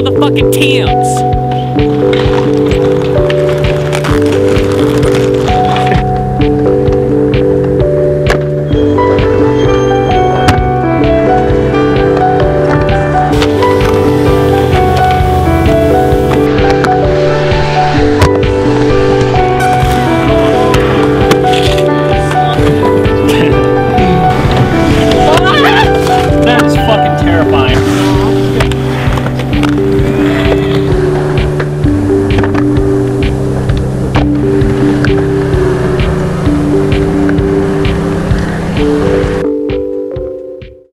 motherfucking Tim's.